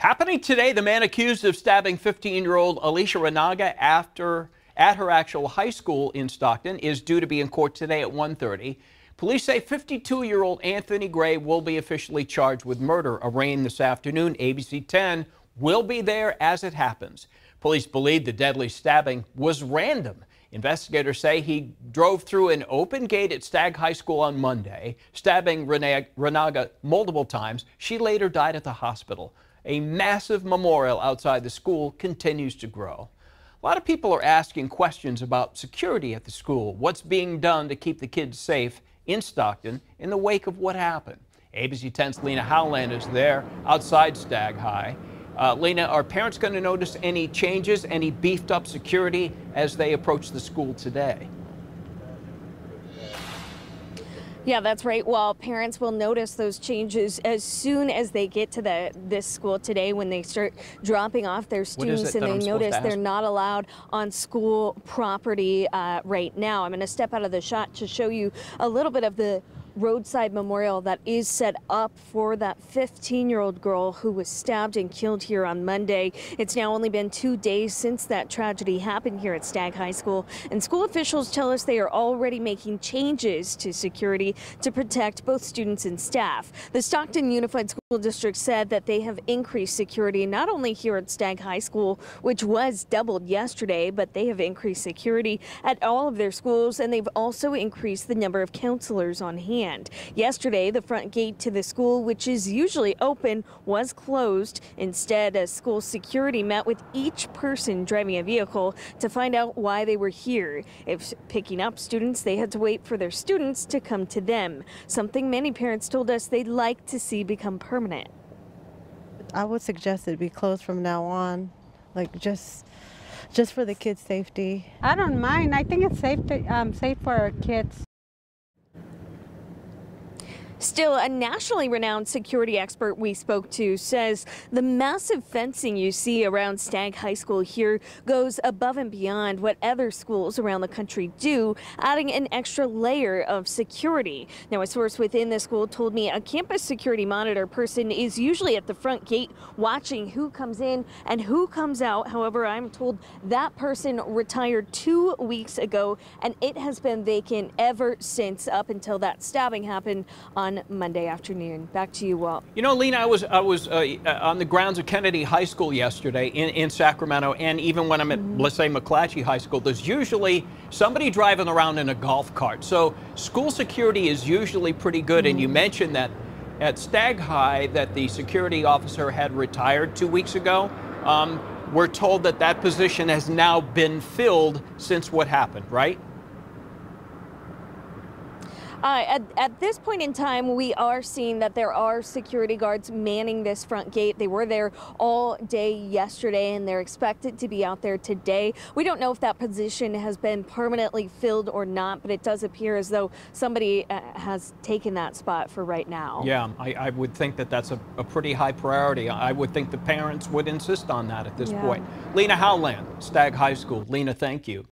Happening today, the man accused of stabbing 15-year-old Alicia Reynaga after at her actual high school in Stockton is due to be in court today at 1:30. Police say 52-year-old Anthony Gray will be officially charged with murder. Arraigned this afternoon, ABC 10 will be there as it happens. Police believe the deadly stabbing was random. Investigators say he drove through an open gate at Stagg High School on Monday, stabbing Reynaga multiple times. She later died at the hospital. A massive memorial outside the school continues to grow. A lot of people are asking questions about security at the school. What's being done to keep the kids safe in Stockton in the wake of what happened? ABC 10's Lena Howland is there outside Stagg High. Uh, Lena, are parents going to notice any changes, any beefed up security as they approach the school today? Yeah, that's right. Well, parents will notice those changes as soon as they get to the this school today when they start dropping off their students and they notice they're not allowed on school property uh, right now. I'm going to step out of the shot to show you a little bit of the roadside memorial that is set up for that 15 year old girl who was stabbed and killed here on Monday. It's now only been two days since that tragedy happened here at Stagg High School, and school officials tell us they are already making changes to security to protect both students and staff. The Stockton Unified School District said that they have increased security not only here at Stagg High School, which was doubled yesterday, but they have increased security at all of their schools, and they've also increased the number of counselors on hand. Yesterday, the front gate to the school, which is usually open, was closed. Instead, a school security met with each person driving a vehicle to find out why they were here. If picking up students, they had to wait for their students to come to them, something many parents told us they'd like to see become permanent. I would suggest it be closed from now on, like just just for the kids' safety. I don't mind. I think it's safe to, um, safe for our kids. Still, a nationally renowned security expert we spoke to says the massive fencing you see around Stagg High School here goes above and beyond what other schools around the country do, adding an extra layer of security. Now, a source within the school told me a campus security monitor person is usually at the front gate watching who comes in and who comes out. However, I'm told that person retired two weeks ago and it has been vacant ever since up until that stabbing happened on on Monday afternoon. Back to you, Walt. You know, Lena, I was I was uh, uh, on the grounds of Kennedy High School yesterday in, in Sacramento, and even when I'm at, mm -hmm. let's say, McClatchy High School, there's usually somebody driving around in a golf cart. So school security is usually pretty good, mm -hmm. and you mm-hmm. mentioned that at Stagg High that the security officer had retired two weeks ago. Um, we're told that that position has now been filled since what happened, right? Uh, at, at, this point in time, we are seeing that there are security guards manning this front gate. They were there all day yesterday, and they're expected to be out there today. We don't know if that position has been permanently filled or not, but it does appear as though somebody uh, has taken that spot for right now. Yeah, I, I would think that that's a, a, pretty high priority. I would think the parents would insist on that at this yeah. point. Lena Howland, Stagg High School. Lena, thank you.